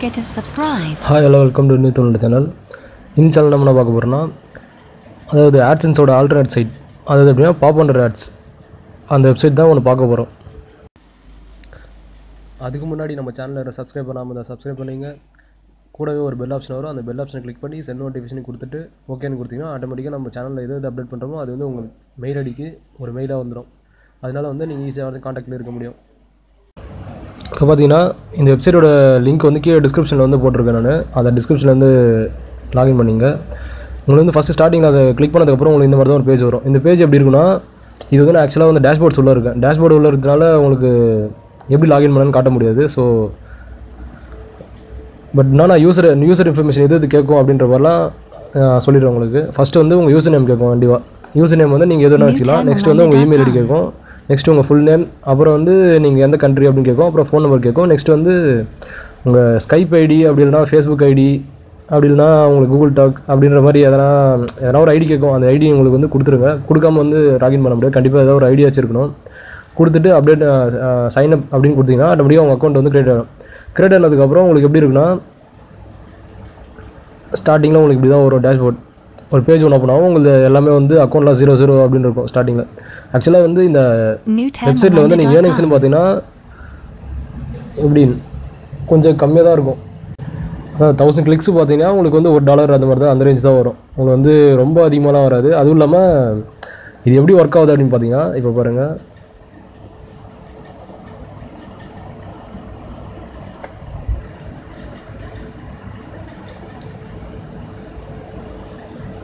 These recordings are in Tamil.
forget to subscribe. Hi hello welcome to new Tamil channel இந்த சேனல் நம்ம என்ன பார்க்க போகிறோம்னா அதாவது ஆட்சன்ஸோட ஆல்டர்னேட் சைட் அதாவது எப்படின்னா பாப் அண்டர் ஆட்ஸ் அந்த வெப்சைட் தான் ஒன்று பார்க்க போகிறோம் அதுக்கு முன்னாடி நம்ம சேனலில் சப்ஸ்கிரைப் பண்ணாமல் இருந்தால் சப்ஸ்கிரைப் பண்ணிங்க. கூடவே ஒரு பெல் ஆப்ஷன் வரும். அந்த பெல் ஆப்ஷனை கிளிக் பண்ணி சென்ட் நோட்டிஃபிகேஷன் கொடுத்துட்டு ஓகேன்னு கொடுத்தீங்கன்னா ஆட்டோமேட்டிக்காக நம்ம சேனலில் எது எது அப்டேட் பண்ணுறோமோ அது வந்து உங்களுக்கு மெயில் அடிக்கு ஒரு மெயிலாக வந்துடும் அதனால் வந்து நீங்கள் ஈஸியாக வந்து காண்டாக்டில் இருக்க முடியும். இப்போ பார்த்தீங்கன்னா இந்த வெப்சைட்டோட லிங்க் வந்து கீழே டிஸ்கிரிப்ஷனில் வந்து போட்டிருக்கேன் நான். அந்த டிஸ்கிரிப்ஷனில் வந்து லாகின் பண்ணிங்க உங்களுக்கு வந்து ஃபஸ்ட்டு ஸ்டார்டிங்கில் அதை கிளிக் பண்ணதுக்கப்புறம் உங்களுக்கு இந்த மாதிரி தான் ஒரு பேஜ் வரும். இந்த பேஜ் எப்படி இருக்குன்னா இது வந்து நான் ஆக்சுவலாக வந்து டேஷ்போர்ட்ஸ் உள்ள இருக்கேன். டேஷ்போர்டு உள்ள இருக்கிறதுனால உங்களுக்கு எப்படி லாகின் பண்ணணும்னு காட்ட முடியாது. ஸோ பட் நான் யூசர் யூசர் இன்ஃபர்மேஷன் எது எது கேட்கும் அப்படின்ற மாதிரிலாம் சொல்லிடுறேன் உங்களுக்கு. ஃபஸ்ட்டு வந்து உங்கள் யூசர் நேம் கேட்கும் கண்டிப்பாக யூசர் நேம் வந்து நீங்கள் எது வேணால் வச்சுக்கலாம். நெக்ஸ்ட் வந்து உங்கள் இமெயில் ஐடி கேட்கும். நெக்ஸ்ட்டு உங்கள் ஃபுல் நேம் அப்புறம் வந்து நீங்கள் எந்த கண்ட்ரி அப்படின்னு கேட்கும் அப்புறம் ஃபோன் நம்பர் கேட்கும் நெக்ஸ்ட் வந்து உங்கள் ஸ்கைப் ஐடி அப்படி இல்லைனா ஃபேஸ்புக் ஐடி அப்படி இல்லைனா உங்களுக்கு கூகுள் டாக் அப்படின்ற மாதிரி எதனா எதனா ஒரு ஐடி கேட்கும் அந்த ஐடி உங்களுக்கு வந்து கொடுத்துருங்க. கொடுக்காம வந்து லாகின் பண்ண முடியாது. கண்டிப்பாக ஏதாவது ஒரு ஐடி வச்சுருக்கணும் கொடுத்துட்டு அப்டேட் சைன் அப் அப்படின்னு கொடுத்தீங்கன்னா ஆட்டோமேட்டிக்காக உங்கள் அக்கௌண்ட் வந்து கிரியேட் ஆகும் கிரியேட் ஆனதுக்கப்புறம் உங்களுக்கு எப்படி இருக்குன்னா ஸ்டார்டிங்கில் உங்களுக்கு இப்படி தான் வரும் டேஷ்போர்ட் ஒரு பேஜ் ஒன்று ஓப்பன் ஆகும். உங்களுக்கு எல்லாமே வந்து அக்கௌண்ட்டில் ஜீரோ ஜீரோ அப்படின்னு இருக்கும் ஸ்டார்டிங்கில் ஆக்சுவலாக வந்து இந்த வெப்சைட்டில் வந்து நீங்கள் ஏர்னிங்ஸ்னு பார்த்தீங்கன்னா எப்படி கொஞ்சம் கம்மியாக தான் இருக்கும். அதாவது தௌசண்ட் கிளிக்ஸ் பார்த்தீங்கன்னா உங்களுக்கு வந்து ஒரு டாலர் அந்த மாதிரி தான் அந்த ரேஞ்ச் தான் வரும். உங்களுக்கு வந்து ரொம்ப அதிகமாகலாம் வராது. அதுவும் இல்லாமல் இது எப்படி ஒர்க் ஆகுது அப்படின்னு பார்த்தீங்கன்னா இப்போ பாருங்கள்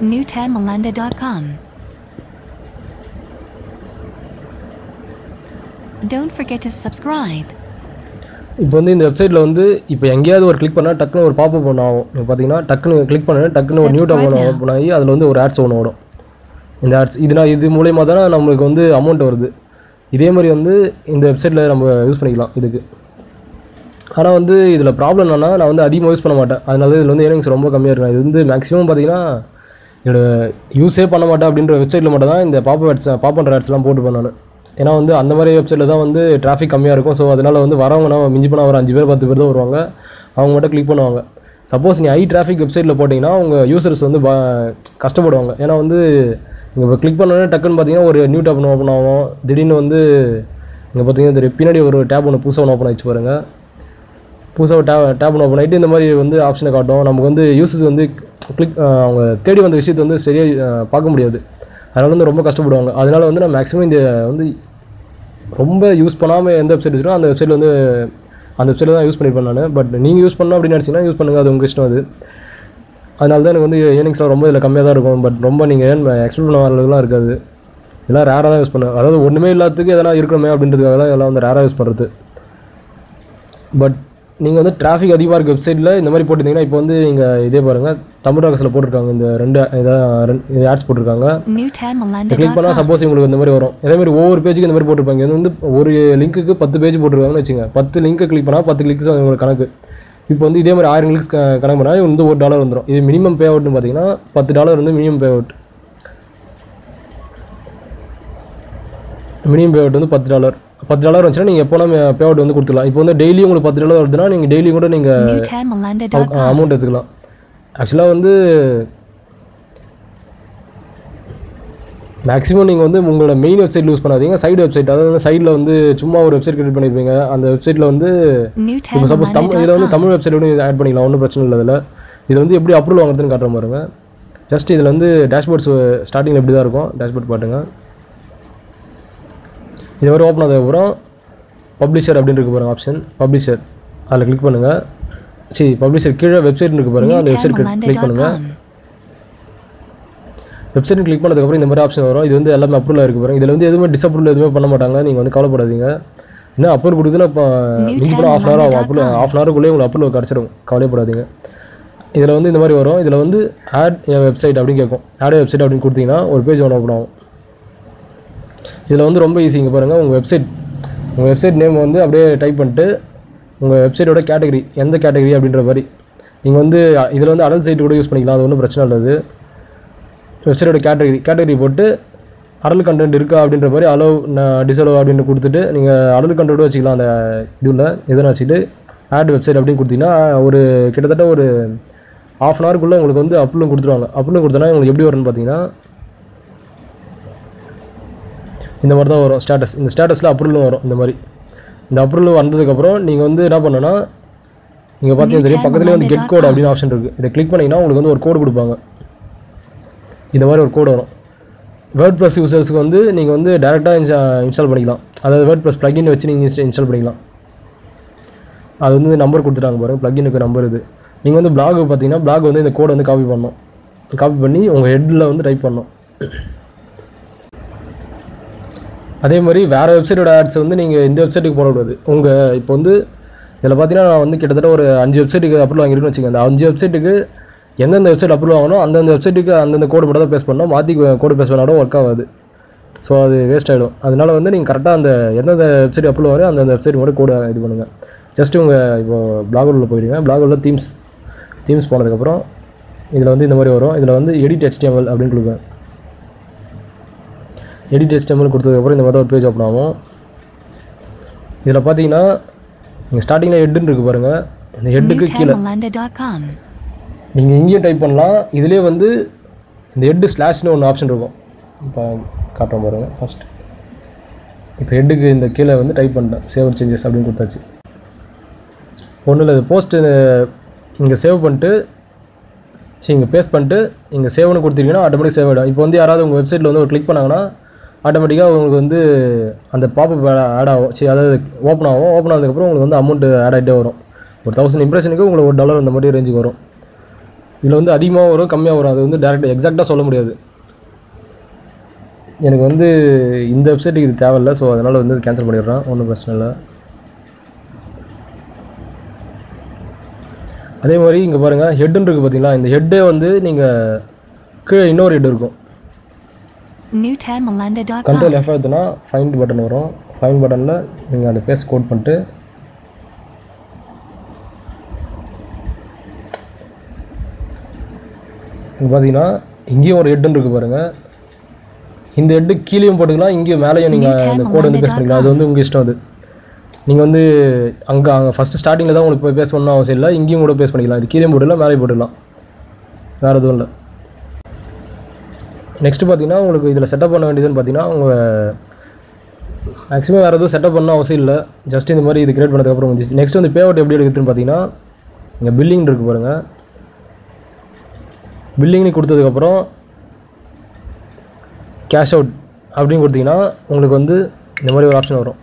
newtanmalanda.com. Don't forget to subscribe. இப்போ வந்து இந்த வெப்சைட்டில் வந்து இப்போ எங்கேயாவது ஒரு கிளிக் பண்ணால் டக்குன்னு ஒரு பாப்பப் ஒன்று ஆகும். இப்போ பார்த்தீங்கன்னா டக்குன்னு கிளிக் பண்ண டக்குன்னு ஒரு நியூ டாப் ஒன்று ஓப்பன் ஆகி அதில் வந்து ஒரு ஆட்ஸ் ஒன்று வரும் இந்த ஆட்ஸ் இதுனா இது மூலயமா தானே நம்மளுக்கு வந்து அமௌண்ட் வருது. இதே மாதிரி வந்து இந்த வெப்சைட்டில் நம்ம யூஸ் பண்ணிக்கலாம் இதுக்கு. ஆனால் வந்து இதில் ப்ராப்ளம் என்னன்னா நான் வந்து அதிகமாக யூஸ் பண்ண மாட்டேன். அதனால தான் இதில் வந்து ஏர்னிங்ஸ் ரொம்ப கம்மியாக இருக்கும். இது வந்து மேக்ஸிமம் பார்த்தீங்கன்னா என்னோடய யூஸே பண்ண மாட்டேன் அப்படின்ற வெப்சைட்டில் மட்டும் தான் இந்த பாப்பா ஆட்ஸ் பாப்பன்ற ஆட்ஸ்லாம் போட்டு நான். ஏன்னா வந்து அந்த மாதிரி வெப்சைட்டில் தான் வந்து டிராஃபிக் கம்மியாக இருக்கும். ஸோ அதனால் வந்து வரவங்க நம்ம மிஞ்சி போனால் ஒரு அஞ்சு பேர் பத்து பேர் தான் வருவாங்க. அவங்க மட்டும் கிளிக் பண்ணுவாங்க. சப்போஸ் நீ ஐ டிராஃபிக் வெப்சைட்டில் போட்டிங்கன்னா உங்கள் யூசர்ஸ் வந்து பா கஷ்டப்படுவாங்க. ஏன்னா வந்து நீங்கள் இப்போ கிளிக் பண்ணோடனே டக்குன்னு பார்த்தீங்கன்னா ஒரு நியூ டேப் ஒன்று ஓப்பன் ஆகும். திடீர்னு வந்து இங்கே பார்த்தீங்கன்னா தெரியும் பின்னாடி ஒரு டேப் ஒன்று புதுசாக ஒன்று ஓப்பன் ஆகிடுச்சு பாருங்கள் புதுசாக டே டேப் ஓப்பன் ஆகிட்டு இந்த மாதிரி வந்து ஆப்ஷனை காட்டும் நமக்கு வந்து யூசஸ் வந்து கிளிக் அவங்க தேடி வந்த விஷயத்தை வந்து சரியாக பார்க்க முடியாது. அதனால வந்து ரொம்ப கஷ்டப்படுவாங்க. அதனால வந்து நான் மேக்ஸிமம் இந்த வந்து ரொம்ப யூஸ் பண்ணாமல் எந்த வெப்சைட் வச்சுருக்கோம் அந்த வெப்சைட்டில் வந்து அந்த வெப்சைட்டில் தான் யூஸ் பண்ணியிருப்பேன் நான். பட் நீங்கள் யூஸ் பண்ணோம் அப்படின்னு நினச்சிங்கன்னா யூஸ் பண்ணுங்கள் அது உங்கள் இஷ்டம் அது. அதனால தான் எனக்கு வந்து ஏர்னிங்ஸ்லாம் ரொம்ப இதில் கம்மியாக தான் இருக்கும். பட் ரொம்ப நீங்கள் ஏன் எக்ஸ்பெக்ட் பண்ண அளவுக்குலாம் இருக்காது. இதெல்லாம் ரேராக தான் யூஸ் பண்ணுவேன். அதாவது ஒன்றுமே இல்லாததுக்கு எதனா இருக்கணுமே அப்படின்றதுக்காக தான் இதெல்லாம் வந்து ரேராக யூஸ் பண்ணுறது பட் நீங்கள் வந்து டிராஃபிக் அதிகமாக இருக்க வெப்சைட்டில் இந்த மாதிரி போட்டிருந்தீங்கன்னா இப்போ வந்து இங்கே இதே பாருங்கள் தமிழ் ராகஸில் போட்டிருக்காங்க இந்த ரெண்டு இதான் இது ஆட்ஸ் போட்டிருக்காங்க. கிளிக் பண்ணால் சப்போஸ் உங்களுக்கு இந்த மாதிரி வரும். இதே மாதிரி ஒவ்வொரு பேஜுக்கு இந்த மாதிரி போட்டிருப்பாங்க. இது வந்து ஒரு லிங்க்குக்கு பத்து பேஜ் போட்டிருக்காங்கன்னு வச்சுங்க. பத்து லிங்க்கை கிளிக் பண்ணால் பத்து கிளிக்ஸ் உங்களுக்கு கணக்கு. இப்போ வந்து இதே மாதிரி ஆயிரம் கிளிக்ஸ் கணக்கு பண்ணால் வந்து ஒரு டாலர் வந்துடும் இது மினிமம் பே அவுட்னு பார்த்தீங்கன்னா பத்து டாலர் வந்து minimum pay out minimum pay out வந்து பத்து டாலர் பத்து டாலர் வந்துச்சுன்னா நீங்கள் எப்போனா பே அவுட் வந்து கொடுத்துக்கலாம் இப்போ வந்து டெய்லி உங்களுக்கு பத்து டாலர் வருதுன்னா நீங்கள் டெய்லி கூட நீங்கள். அமௌண்ட் எடுத்துக்கலாம். ஆக்சுவலாக வந்து மேக்ஸிமம் நீங்கள் வந்து உங்களோட மெயின் வெப்சைட் யூஸ் பண்ணாதீங்க. சைடு வெப்சைட் அதாவது சைடில் வந்து சும்மா ஒரு வெப்சைட் கிரியேட் பண்ணியிருப்பீங்க அந்த வெப்சைட்டில் வந்து இப்போ சப்போஸ் தமிழ் இதில் வந்து தமிழ் வெப்சைட் கூட ஆட் பண்ணிக்கலாம். ஒன்றும் பிரச்சனை இல்லை இதில் இது வந்து எப்படி அப்ரூவல் வாங்குறதுன்னு காட்டுற பாருங்க. ஜஸ்ட் இதில் வந்து டேஷ்போர்ட்ஸ் ஸ்டார்டிங்கில் இப்படி தான் இருக்கும். டேஷ்போர்ட் பாட்டுங்க இது மாதிரி ஓப்பன் ஆனதுக்கப்புறம் பப்ளிஷர் அப்படின்னு இருக்கு பாருங்க ஆப்ஷன் பப்ளிஷர் அதில் கிளிக் பண்ணுங்கள் சரி பப்ளிஷர் கீழே வெப்சைட் இருக்கு பாருங்க அந்த வெப்சைட் கிளிக் பண்ணுங்கள். வெப்சைட் கிளிக் பண்ணதுக்கப்புறம் இந்த மாதிரி ஆப்ஷன் வரும். இது வந்து எல்லாமே அப்ரூவல் இருக்கு பாருங்க. இதில் வந்து எதுவுமே டிஸ்அப்ரூவல் எதுவுமே பண்ண மாட்டாங்க. நீங்கள் வந்து கவலைப்படாதீங்க. இன்னும் அப்ரூவல் கொடுத்துன்னா இப்போ மிஞ்சி போனால் ஆஃப் அன் ஹவர் ஆகும் அப்ரூவல் ஆஃப் அன் ஹவருக்குள்ளேயே உங்களுக்கு அப்ரூவல் கிடச்சிடும் கவலைப்படாதீங்க. இதில் வந்து இந்த மாதிரி வரும். இதில் வந்து ஆட் வெப்சைட் அப்படின்னு கேட்கும் ஆட் வெப்சைட் அப்படின்னு கொடுத்தீங்கன்னா ஒரு பேஜ் ஒன்று ஓப்பன் ஆகும். இதில் வந்து ரொம்ப ஈஸி இங்கே பாருங்கள் உங்கள் வெப்சைட் உங்கள் வெப்சைட் நேம் வந்து அப்படியே டைப் பண்ணிட்டு உங்கள் வெப்சைட்டோட கேட்டகரி எந்த கேட்டகரி அப்படின்ற மாதிரி. நீங்கள் வந்து இதில் வந்து அடல் சைட் கூட யூஸ் பண்ணிக்கலாம் அது ஒன்றும் பிரச்சனை இல்லை அது. வெப்சைட்டோட கேட்டகரி கேட்டகரி போட்டு அடல் கண்டென்ட் இருக்கா அப்படின்ற மாதிரி அலோவ் டிசலோ அப்படின்னு கொடுத்துட்டு நீங்கள் அடல் கண்டென்ட் வச்சுக்கலாம் அந்த இதுவில் எதுனா வச்சுட்டு ஆட் வெப்சைட் அப்படின்னு கொடுத்தீங்கன்னா ஒரு கிட்டத்தட்ட ஒரு ஆஃப் அன் ஹவருக்குள்ளே உங்களுக்கு வந்து அப்லோட் கொடுத்துருவாங்க. அப்லோட் கொடுத்தோன்னா உங்களுக்கு எப்படி வரும்னு பார்த்தீங்கன்னா இந்த மாதிரி தான் வரும் ஸ்டேட்டஸ் இந்த ஸ்டேட்டஸில் அப்ரூவலும் வரும் இந்த மாதிரி. இந்த அப்ரூவல் வந்ததுக்கப்புறம் நீங்கள் வந்து என்ன பண்ணணும்னா நீங்கள் பார்த்தீங்கன்னா தெரியும் பக்கத்துலேயே வந்து கெட் கோட் அப்படின்னு ஆப்ஷன் இருக்குது இதை கிளிக் பண்ணிங்கன்னா உங்களுக்கு வந்து ஒரு கோடு கொடுப்பாங்க. இந்த மாதிரி ஒரு கோடு வரும். வேர்ட் ப்ளஸ் யூசர்ஸ்க்கு வந்து நீங்கள் வந்து டேரெக்டாக இன்ஸ்டா இன்ஸ்டால் பண்ணிக்கலாம். அதாவது வேர்ட் ப்ளஸ் ப்ளகின் வச்சு நீங்கள் இன்ஸ்டால் பண்ணிக்கலாம். அது வந்து நம்பர் கொடுத்துட்டாங்க பாருங்கள் ப்ளகினுக்கு நம்பர் இது. நீங்கள் வந்து பிளாக் பார்த்தீங்கன்னா பிளாக் வந்து இந்த கோடை வந்து காப்பி பண்ணணும். காப்பி பண்ணி உங்கள் ஹெட்டில் வந்து டைப் பண்ணணும். அதே மாதிரி வேறு வெப்சைட்டோட ஆட்ஸ் வந்து நீங்கள் இந்த வெப்சைட்டுக்கு போடக்கூடாது. உங்கள் இப்போ வந்து இதில் பார்த்தீங்கன்னா நான் வந்து கிட்டத்தட்ட ஒரு அஞ்சு வெப்சைட்டுக்கு அப்ரூவல் வாங்கியிருக்கேன்னு வச்சுக்கோங்க. அந்த அஞ்சு வெப்சைட்டுக்கு எந்தெந்த வெப்சைட் அப்ரூவ் வாங்கணும் அந்தந்த வெப்சைட்டுக்கு அந்தந்த கோடு மட்டும் தான் பேஸ் பண்ணணும். மாற்றி கோடு பேஸ் பண்ணாலும் ஒர்க் ஆகாது. ஸோ அது வேஸ்ட் ஆகிடும் அதனால வந்து நீங்கள் கரெக்டாக அந்த எந்தெந்த வெப்சைட் அப்ரூவ் வரும் அந்தந்த வெப்சைட் மட்டும் கோடு இது பண்ணுங்கள் ஜஸ்ட் உங்கள் இப்போ பிளாக் உள்ள போயிடுங்க தீம்ஸ் தீம்ஸ் போனதுக்கப்புறம் இதில் வந்து இந்த மாதிரி வரும். இதில் வந்து எடிட் ஹெச்டிஎம்எல் அப்படின்னு கொடுப்பேன் எடிட் HTML கொடுத்ததுக்கப்புறம் இந்த மாதிரி ஒரு பேஜ் ஓப்பன் ஆகும். இதில் பார்த்தீங்கன்னா நீங்கள் ஸ்டார்டிங்கில் ஹெட்டுன்னு இருக்குது பாருங்கள் இந்த ஹெட்டுக்கு கீழே. நீங்கள் இங்கேயும் டைப் பண்ணலாம். இதுலேயே வந்து இந்த ஹெட்டு ஸ்லாஷ்னு ஒன்று ஆப்ஷன் இருக்கும். இப்போ காட்டுறோம் பாருங்கள் ஃபஸ்ட் இப்போ ஹெட்டுக்கு இந்த கீழே வந்து டைப் பண்ணிட்டேன். சேவ் சேஞ்சஸ் அப்படின்னு கொடுத்தாச்சு. ஒன்றும் இல்லை இது போஸ்ட்டு இங்கே சேவ் பண்ணிட்டு சரி இங்கே பேஸ்ட் பண்ணிட்டு இங்கே சேவ்னு கொடுத்தீங்கன்னா ஆட்டோமேட்டிக் சேவ் ஆகிடும் இப்போ வந்து யாராவது உங்கள் வெப்சைட்டில் வந்து ஒரு கிளிக் பண்ணாங்கன்னா ஆட்டோமேட்டிக்காக உங்களுக்கு வந்து அந்த பாப்பப் ஆட் ஆகும் சரி அதாவது ஓப்பன் ஆகும். ஓப்பன் ஆனதுக்கப்புறம் உங்களுக்கு வந்து அமௌண்ட் ஆட் ஆகிட்டே வரும். ஒரு தௌசண்ட் இம்ப்ரெஷனுக்கு உங்களுக்கு ஒரு டாலர் அந்த மாதிரி ரேஞ்சுக்கு வரும். இதில் வந்து அதிகமாக வரும் கம்மியாக வரும். அது வந்து டேரெக்டாக எக்ஸாக்டாக சொல்ல முடியாது. எனக்கு வந்து இந்த வெப்சைட்டுக்கு இது தேவையில்லை. ஸோ அதனால் வந்து கேன்சல் பண்ணிடுறேன். ஒன்றும் பிரச்சனை இல்லை. அதே மாதிரி இங்கே பாருங்கள் ஹெட்டுன்னு இருக்குது பார்த்தீங்களா இந்த ஹெட்டே வந்து நீங்கள் கீழே இன்னொரு ஹெட் இருக்கும். கண்ட்ரோல் எஃப் எடுத்தோன்னா ஃபைண்ட் பட்டன் வரும். ஃபைண்ட் பட்டனில் நீங்கள் அந்த பேஸ் கோட் பண்ணிட்டு இங்கே பார்த்தீங்கன்னா இங்கேயும் ஒரு ஹெட்னு இருக்குது பாருங்கள் இந்த ஹெட்டு கீழேயும் போட்டுக்கலாம் இங்கேயும் மேலேயும் நீங்கள் இந்த கோடு வந்து பேஸ் பண்ணிக்கலாம். அது வந்து உங்கள் இஷ்டம் அது. நீங்கள் வந்து அங்கே அங்கே ஃபஸ்ட்டு ஸ்டார்டிங்கில் தான் உங்களுக்கு போய் பேஸ் பண்ணணும் அவசியம் இல்லை. இங்கேயும் கூட பேஸ் பண்ணிக்கலாம். இது கீழே போட்டுக்கலாம் மேலே போட்டுக்கலாம் வேறு எதுவும் இல்லை. நெக்ஸ்ட்டு பார்த்தீங்கன்னா உங்களுக்கு இதில் செட்டப் பண்ண வேண்டியதுன்னு பார்த்தீங்கன்னா உங்கள் மேக்ஸிமம் வேறு எதுவும் செட்டப் பண்ண அவசியம் இல்லை. ஜஸ்ட் இந்த மாதிரி இது கிரியேட் பண்ணதுக்கப்புறம் வந்துச்சு. நெக்ஸ்ட் வந்து பே அவுட் எப்படி எடுக்குதுன்னு பார்த்தீங்கன்னா இங்கே பில்லிங் இருக்குது பாருங்கள் பில்லிங்னு கொடுத்ததுக்கப்புறம் கேஷ் அவுட் அப்படின்னு கொடுத்தீங்கன்னா உங்களுக்கு வந்து இந்த மாதிரி ஒரு ஆப்ஷன் வரும்.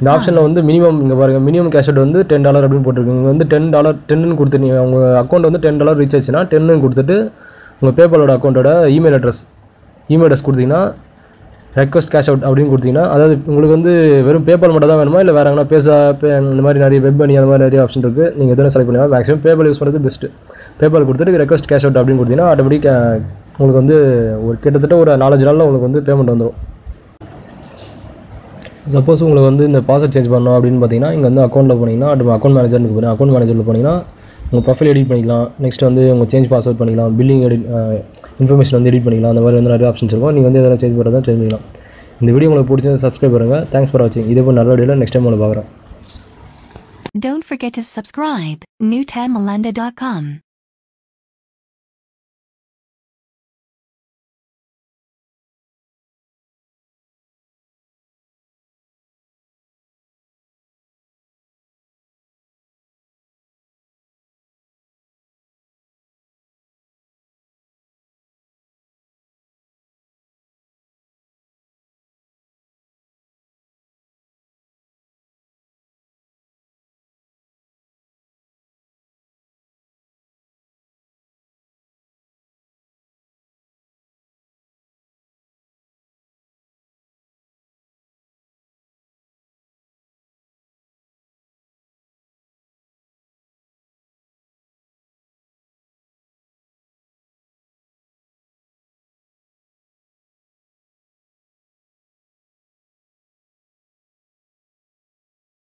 இந்த. ஆப்ஷனில் வந்து மினிமம் இங்கே பாருங்கள் மினிமம் கேஷ் அவுட் வந்து டென் டாலர் அப்படின்னு போட்டிருக்கு. இங்கே வந்து டென் டாலர் டென்னு கொடுத்து நீங்கள் உங்கள் அக்கௌண்ட் வந்து டென் டாலர் ரீச் ஆச்சுன்னா டென்னு கொடுத்துட்டு உங்கள் பேபாலோட அக்கௌண்ட்டோட இமெயில் அட்ரஸ் இமெயில் அட்ரஸ் கொடுத்தீங்கன்னா ரெக்வஸ்ட் கேஷ் அவுட் அப்படின்னு கொடுத்தீங்கன்னா அதாவது உங்களுக்கு வந்து வெறும் பேபால் மட்டும் தான் வேணுமா? இல்லை வேறு எங்கன்னா பேசா பே இந்த மாதிரி நிறைய வெப் பண்ணி அந்த மாதிரி நிறைய ஆப்ஷன் இருக்குது நீங்கள் எதுவும் செலக்ட் பண்ணலாம் மேக்ஸிமம் பேபால் யூஸ் பண்ணுறது பெஸ்ட்டு பேபால் கொடுத்துட்டு ரெக்வஸ்ட் கேஷ் அவுட் அப்படின்னு கொடுத்தீங்கன்னா ஆட்டோமேட்டிக் உங்களுக்கு வந்து ஒரு கிட்டத்தட்ட ஒரு நாலஞ்சு நாளில் உங்களுக்கு வந்து பேமெண்ட் வந்துடும் சப்போஸ் உங்களுக்கு வந்து இந்த பாஸ்வேர்ட் சேஞ்ச் பண்ணணும் அப்படின்னு பார்த்தீங்கன்னா இங்கே வந்து அக்கௌண்ட்டில் போனீங்கன்னா அக்கௌண்ட் மேனேஜர்னு போகிறேன் அக்கௌண்ட் மேனேஜரில் போனீங்கன்னா உங்கள் ப்ரொஃபைல் எடிட் பண்ணிக்கலாம். நெக்ஸ்ட் வந்து உங்கள் சேஞ்ச் பாஸ்வேர்ட் பண்ணிக்கலாம். பில்லிங் எடிட் இன்ஃபர்மேஷன் வந்து எடிட் பண்ணிக்கலாம். அந்த மாதிரி வந்து நிறைய ஆப்ஷன்ஸ் இருக்கும். நீங்கள் வந்து எதனா சேஞ்ச் பண்ணுறதா சேஞ்ச் பண்ணிக்கலாம். இந்த வீடியோ உங்களுக்கு பிடிச்சது சப்ஸ்கிரைப் பண்ணுங்கள் தேங்க்ஸ் ஃபார் வாட்சிங் இதே போல் நல்ல வீடியோவில் நெக்ஸ்ட் டைம் உங்களை பார்க்குறேன் Don't forget to subscribe. newtamalanda.com.